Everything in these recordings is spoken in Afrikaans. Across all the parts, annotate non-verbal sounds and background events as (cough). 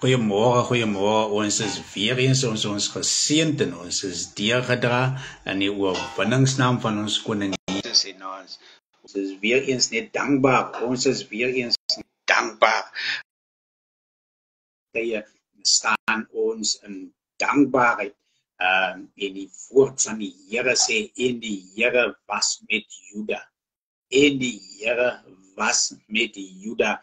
Goeiemôre, goeiemôre. Ons is weer eens ons ons geseënd en ons is deurgedra in die oorwinningsnaam van ons koning Jesus en ons. Ons is weer eens net dankbaar. Ons is weer eens dankbaar. Jy staan ons in dankbaarheid. Ehm en die woord van die Here sê en die Here was met Juda. En die Here was met die Juda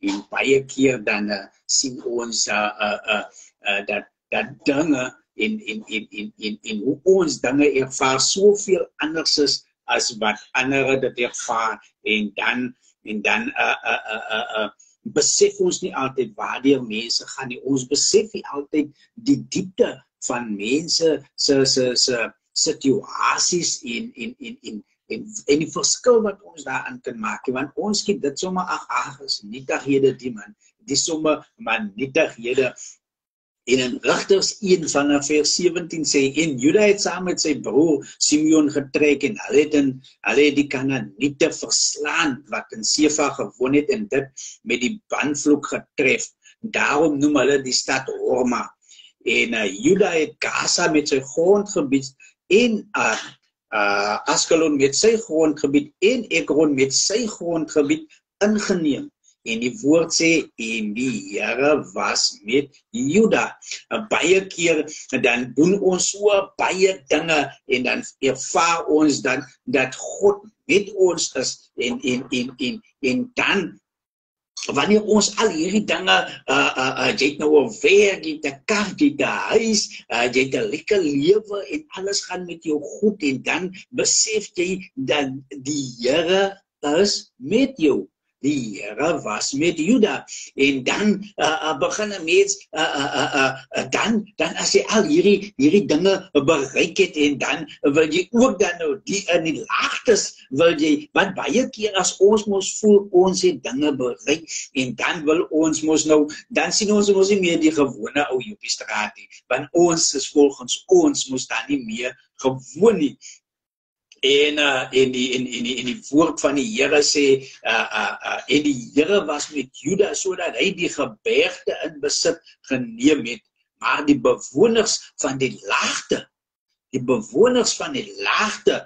en baie keer dan uh, sien ons uh, uh, uh, uh, dat dat dinge in in in in in in hoe ons dinge ervaar soveel anders is as wat ander dit ervaar. En dan en dan uh, uh, uh, uh, uh, besef ons nie altyd waar die mense gaan nie. Ons besef nie altyd die diepte van mense se se se situasies in in in in en en die verskil wat ons daarin kan maak want ons skiet dit sommer ag ag is nietighede die man. Dis sommer man nietighede in in Rigters 1 van vers 17 sê en Juda het saam met sy broer Simeon getrek en hulle het in hulle het die Kanaaniete verslaan wat in Sefa gewoon het en dit met die bandvloek getref. Daarom noem hulle die stad Horma. En uh, Juda het Gaza met sy grondgebied en uh, uh Askelon met sy grondgebied en Ekron met sy grondgebied ingeneem. En die woord sê en die Here was met Juda. Baie keer dan doen ons so baie dinge en dan ervaar ons dan dat God met ons is en en en en en dan wanneer ons al hierdie dinge uh uh, uh jy het nou 'n werk, jy het 'n kar, jy het 'n huis, uh, jy het 'n lekker lewe en alles gaan met jou goed en dan besef jy dat die Here is met jou die Here was met Juda. En dan uh, uh, begin 'n mens uh, uh, uh, uh, uh, dan dan as jy al hierdie hierdie dinge bereik het en dan wil jy ook dan nou die in die laagtes wil jy want baie keer as ons mos voel ons het dinge bereik en dan wil ons mos nou dan sien ons mos nie meer die gewone ou Joepie straat nie want ons is volgens ons mos dan nie meer gewoon nie en uh en die en en die en die woord van die Here sê uh uh, uh en die Here was met Juda sodat hy die gebergte in besit geneem het. Maar die bewoners van die laagte die bewoners van die laagte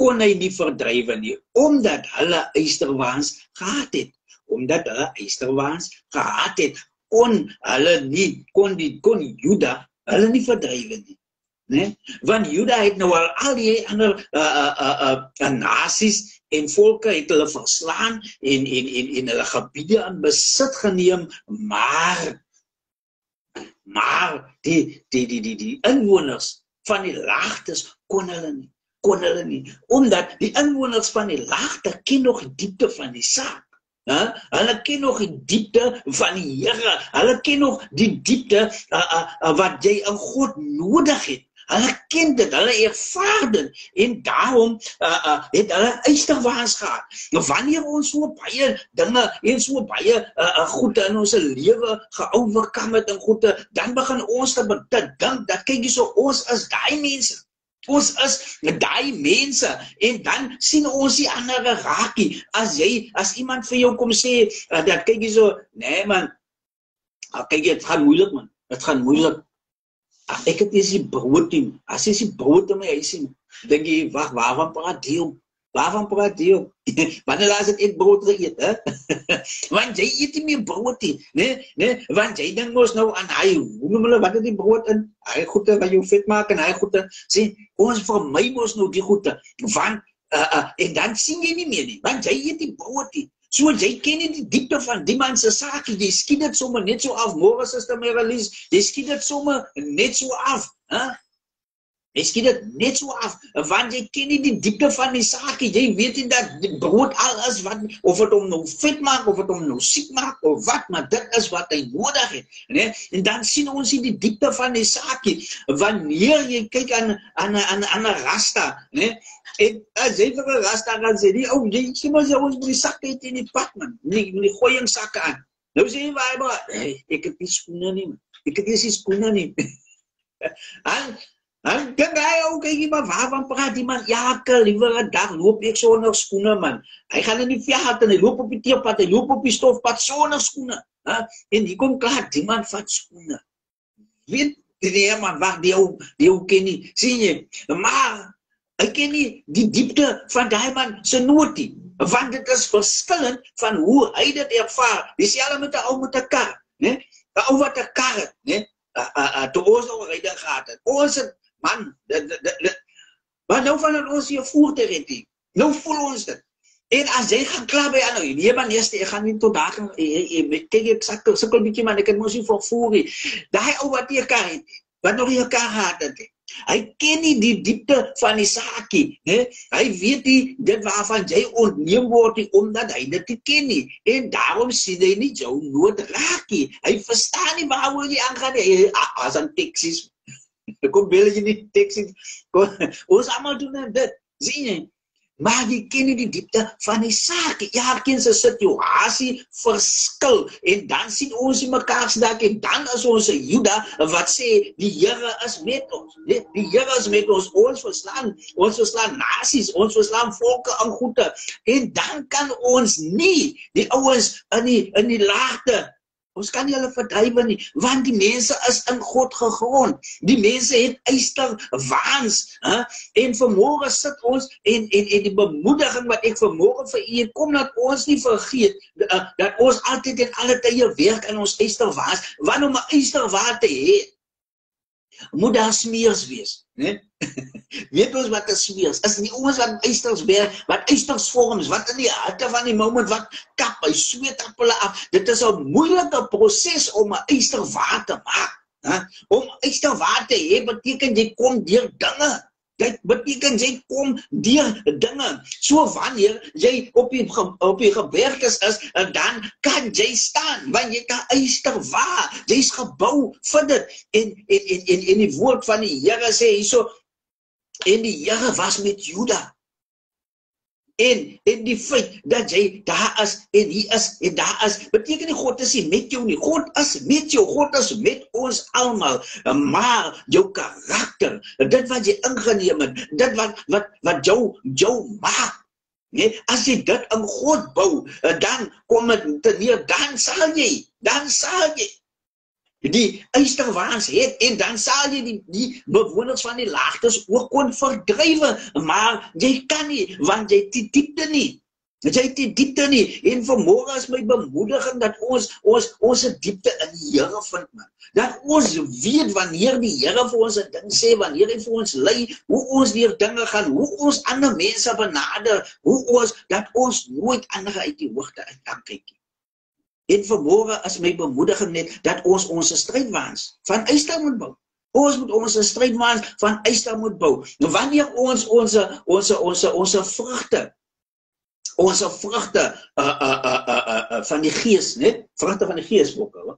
kon hy nie verdrywe nie omdat hulle eysterwaans gehad het. Omdat hulle eysterwaans gehad het kon hulle nie kon die kon Juda hulle nie verdrywe nie né? Want Juda het nou al al die ander uh uh uh, uh nasies en volke het hulle verslaan en en en en hulle gebiede in besit geneem, maar maar die die die die die inwoners van die laagtes kon hulle nie kon hulle nie omdat die inwoners van die laagte ken nog die diepte van die saak hè hulle ken nog die diepte van die Here hulle ken nog die diepte uh, uh, uh, wat jy in God nodig het Hulle ken dit, hulle ervaar dit en daarom uh, uh, het hulle eistig waans gehad. Nou wanneer ons so baie dinge en so baie uh, uh, goede in ons lewe geoorkom het en goede, dan begin ons te dink dat kyk hierso ons is daai mense. Ons is daai mense en dan sien ons die ander raakie. As jy as iemand vir jou kom sê uh, dat kyk hierso, nee man. Kyk dit gaan moeilik man. Dit gaan moeilik. Ag ek het nie die brood nie. As jy die brood in my huis sien, dink jy, wag, waarvan praat jy? Waarvan praat (laughs) jy? Wanneer laat ek eet brood eet, hè? (laughs) Want jy eet nie meer brood nie, né? Né? Want jy dink mos nou aan hy, hoe noem hulle wat is die brood in? Hy goeie wat jou vet maak en hy goeie sê ons vir my mos nou die goeie. Want uh, uh, en dan sien jy nie meer nie, want jy eet die brood nie. So jy ken nie die diepte van die man se saak nie. Jy skiet dit sommer net so af. Môre suster Meralis, jy skiet dit sommer net so af, hè? Jy skiet dit net so af want jy ken nie die diepte van die saak nie. Jy weet nie dat brood al is wat of dit hom nou vet maak of dit hom nou siek maak of wat, maar dit is wat hy nodig het, né? En dan sien ons nie die diepte van die saak nie. Wanneer jy kyk aan aan aan 'n rasta, né? En as jy vir 'n rasta gaan sê, die ou jy sê maar jy ons moet die sakke het in die pad man. Nee, moet die gooiing sakke aan. Nou sê jy waar maar ek het nie skoene nie. Ek het nie se skoene nie. en en kyk hy ook kyk maar waar van praat die man? Ja, ke liewer dag loop ek sonder skoene man. Hy gaan in die veld en hy loop op die teepad, hy loop op die stofpad sonder skoene. hè? En hier kom klaar, die man vat skoene. Weet nee man, wag, die ou, die ou ken nie. sien ek ken nie die diepte van daai man se nood nie. Want dit is verskillend van hoe hy dit ervaar. Dieselfde met 'n ou met 'n kar, né? 'n Ou wat 'n kar het, né? Toe ons al ry dan gehad het. Ons het man, dit dit Maar nou van ons hier voertuig het nie. Nou voel ons dit. En as jy gaan kla by ander, nee man, eerste ek gaan nie tot daar gaan kyk ek sukkel sukkel bietjie man, ek het mos nie vervoer nie. Daai ou wat hier kan het, wat nog hier kan gehad het. Hy ken nie die diepte van die saakie, hè? Hy weet nie dit waarvan jy ontneem word nie omdat hy dit nie ken nie. En daarom sien hy nie jou nood raak nie. Hy verstaan nie waaroor jy aangaan nie. As 'n Texas (laughs) kom bel jy nie Texas. (laughs) Ons almal doen dit. Sien jy? Maar jy ken nie die diepte van die saak. Elkeen se situasie verskil en dan sien ons mekaar se dalk en dan is ons 'n Juda wat sê die Here is met ons. Nee, die Here is met ons. Ons verslaan, ons verslaan nasies, ons verslaan volke aan goeie. En dan kan ons nie die ouens in die in die laagte Ons kan nie hulle verdrywe nie want die mense is in God gegrond. Die mense het eyster waans, hè? En vanmôre sit ons en en en die bemoediging wat ek vanmôre vir u kom dat ons nie vergeet uh, dat ons altyd en alle tye werk in ons eyster waans. Wanneer om 'n eyster waar te hê, moet daar smeers wees, né? (laughs) Weet ons wat 'n smeers is? Nie ons wat eisters weer, wat eisters vorms, wat in die harte van die moment wat kap, hy sweet hulle af. Dit is 'n moeilike proses om 'n eister waar te maak, hè? Om eister waar te hê beteken jy kom deur dinge. Dit beteken jy kom deur dinge. So wanneer jy op die op die gebergtes is, dan kan jy staan want jy kan eister waar. Jy's gebou vir dit en en en en, en die woord van die Here sê hierso en die Here was met Juda. En en die feit dat jy daar is en hier is en daar is, beteken nie God is nie met jou nie. God is met jou. God is met ons almal. Maar jou karakter, dit wat jy ingeneem het, dit wat wat wat jou jou maak Nee, as jy dit in God bou, dan kom dit neer, dan sal jy, dan sal jy die eysterwaans het en dan sal jy die die bewoners van die laagtes ook kon verdrywe maar jy kan nie want jy die diepte nie. Jy het die diepte nie. En vanmôre is my bemoediging dat ons ons ons se diepte in die Here vind man. Dat ons weet wanneer die Here vir ons 'n ding sê wanneer hy vir ons lei hoe ons deur dinge gaan hoe ons ander mense benader hoe ons dat ons nooit ander uit die hoogte uit kyk nie En vanmôre is my bemoediging net dat ons ons strydwaans van Eyster moet bou. Ons moet ons strydwaans van Eyster moet bou. Nou wanneer ons ons ons ons ons vrugte ons vrugte uh uh uh uh, uh, uh van die gees, net vrugte van die gees al.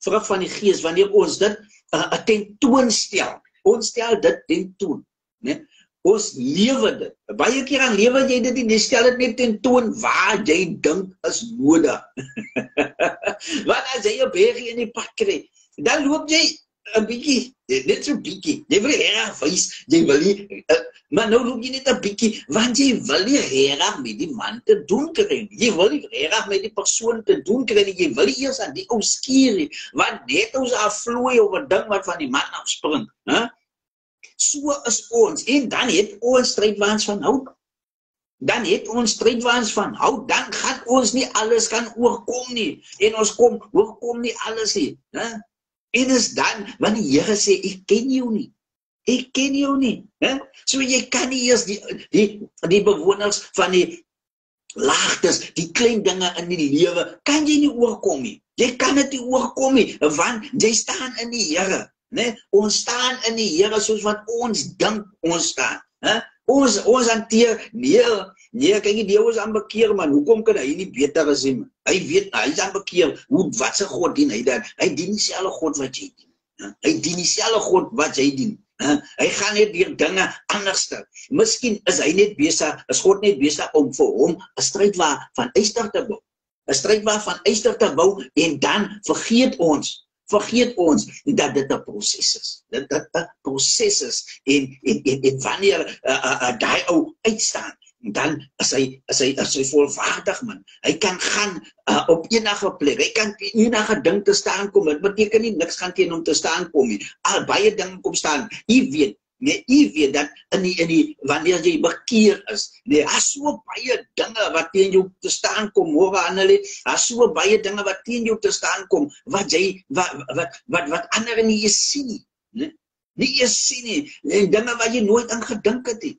Vrug van die gees wanneer ons dit uh, tentoonstel. Ons stel dit tentoon, né? Ons lewe dit. Baie keer dan lewe jy dit nie, stel dit net ten toon waar jy dink is nodig. (laughs) Want as jy op hierdie in die pad kry, dan loop jy 'n bietjie, net so bietjie. Jy wil reg wys, jy wil nie uh, maar nou loop jy net 'n bietjie want jy wil nie reg met die man te doen kry nie. Jy wil nie reg met die persoon te doen kry nie. Jy wil eers aan die ou skeer, want net ons afvloei oor 'n ding wat van die man afspring, hè? So is ons en dan het ons strydwaans van hout. Dan het ons strydwaans van hout, dan gaan ons nie alles kan oorkom nie en ons kom oorkom nie alles nie, hè? En is dan wanneer die Here sê ek ken jou nie. Ek ken jou nie, hè? So jy kan nie eers die die die bewoners van die laagtes, die klein dinge in die lewe kan jy nie oorkom nie. Jy kan dit nie oorkom nie want jy staan in die Here. Nee, ons staan in die Here soos wat ons dink ons staan, hè? Ons ons hanteer nee, nee, kyk jy Deus aan bekeer man. Hoekom kan hy nie beter as hom? Hy weet hy is aan bekeer. Hoe wat se God dien hy dan? Hy dien dieselfde God wat jy dien. Hè? Hy dien dieselfde God wat jy dien. Hè? Hy gaan net deur dinge anderste. Miskien is hy net besig, is God net besig om vir hom 'n stryd waar van eister te bou. 'n Stryd waar van eister te bou en dan vergeet ons vergeet ons dat dit 'n proses is. Dit dit 'n proses is en en en, en wanneer uh, uh, uh, daai ou uitstaan dan is hy is hy is hy volwaardig man. Hy kan gaan uh, op enige plek. Hy kan enige ding te staan kom. Dit beteken nie niks gaan teen hom te staan kom nie. Al baie dinge kom staan. U weet, nee, u weet dat in die in die wanneer jy bekeer is, nee, as so baie dinge wat teen jou te staan kom, hoor aan hulle, as so baie dinge wat teen jou te staan kom, wat jy wat wat wat, wat ander nie sien nie. Nee? Nie eens sien nie. En dinge wat jy nooit ingedink het nie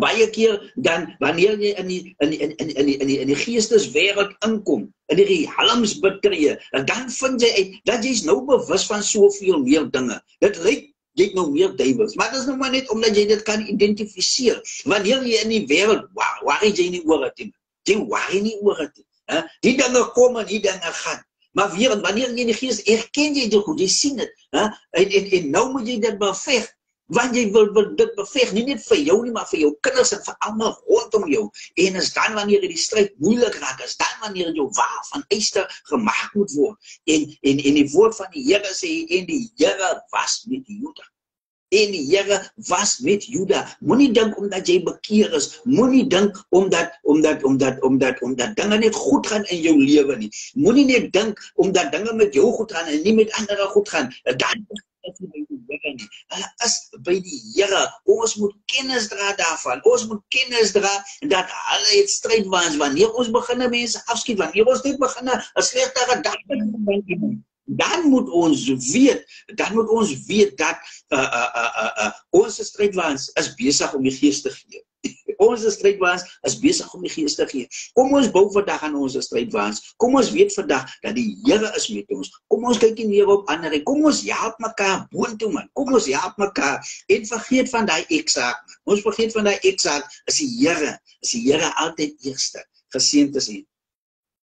baie keer dan wanneer jy in die in die in in in die in die, in die geesteswêreld inkom in die helms betree dan vind jy uit dat jy's nou bewus van soveel meer dinge dit lyk jy het nou meer duiwels maar dit is nou maar net omdat jy dit kan identifiseer. Wanneer jy in die wêreld waar waar jy nie oor het jy waar jy nie oor het hè? Die dinge kom en die dinge gaan. Maar weer wanneer jy in die gees erken jy dit goed jy sien dit hè? En, en en nou moet jy dit beveg want jy wil, wil dit beveg nie net vir jou nie maar vir jou kinders en vir almal rondom jou. En is dan wanneer die stryd moeilik raak is dan wanneer jou wa van eister gemaak moet word. En en en die woord van die Here sê en die Here was met die Juda. En die Here was met Juda. Moenie dink omdat jy bekeer is moenie dink omdat omdat omdat omdat omdat dinge net goed gaan in jou lewe nie. Moenie net dink omdat dinge met jou goed gaan en nie met ander goed gaan. Dan is nie die Here nie. Hulle is by die Here. Ons moet kennis dra daarvan. Ons moet kennis dra dat hulle het stryd waans wanneer ons begin mense afskiet wanneer ons net begin 'n slegte gedagte dink. Dan moet ons weet, dan moet ons weet dat uh uh uh uh, uh ons stryd waans is besig om die gees te gee ons strydwaans is besig om die gees te gee. Kom ons bou vandag aan ons strydwaans. Kom ons weet vandag dat die Here is met ons. Kom ons kyk nie meer op ander nie. Kom ons help mekaar boontoe man. Kom ons help mekaar en vergeet van daai eksaak. Ons vergeet van daai eksaak is die Here. Is die Here altyd eerste. Geseënd is hy.